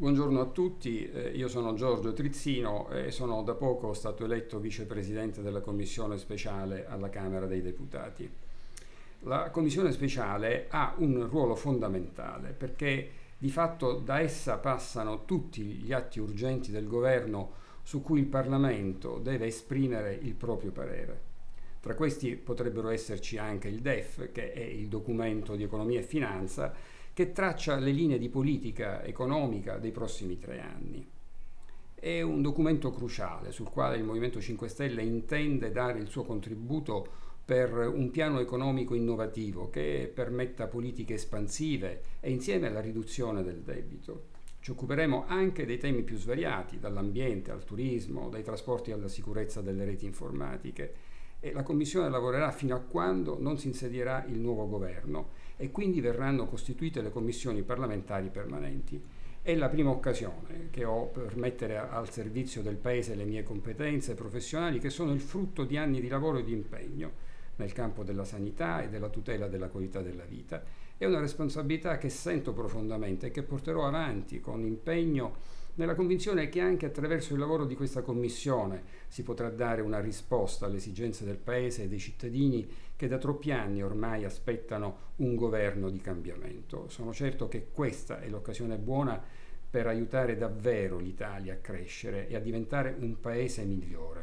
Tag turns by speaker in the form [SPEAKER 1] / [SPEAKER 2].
[SPEAKER 1] Buongiorno a tutti, eh, io sono Giorgio Trizzino e sono da poco stato eletto vicepresidente della Commissione speciale alla Camera dei Deputati. La Commissione speciale ha un ruolo fondamentale perché di fatto da essa passano tutti gli atti urgenti del governo su cui il Parlamento deve esprimere il proprio parere. Tra questi potrebbero esserci anche il DEF, che è il documento di economia e finanza, che traccia le linee di politica economica dei prossimi tre anni. È un documento cruciale sul quale il Movimento 5 Stelle intende dare il suo contributo per un piano economico innovativo che permetta politiche espansive e insieme alla riduzione del debito. Ci occuperemo anche dei temi più svariati, dall'ambiente al turismo, dai trasporti alla sicurezza delle reti informatiche e la Commissione lavorerà fino a quando non si insedierà il nuovo governo e quindi verranno costituite le commissioni parlamentari permanenti. È la prima occasione che ho per mettere al servizio del Paese le mie competenze professionali che sono il frutto di anni di lavoro e di impegno nel campo della sanità e della tutela della qualità della vita. È una responsabilità che sento profondamente e che porterò avanti con impegno nella convinzione che anche attraverso il lavoro di questa Commissione si potrà dare una risposta alle esigenze del Paese e dei cittadini che da troppi anni ormai aspettano un governo di cambiamento. Sono certo che questa è l'occasione buona per aiutare davvero l'Italia a crescere e a diventare un Paese migliore.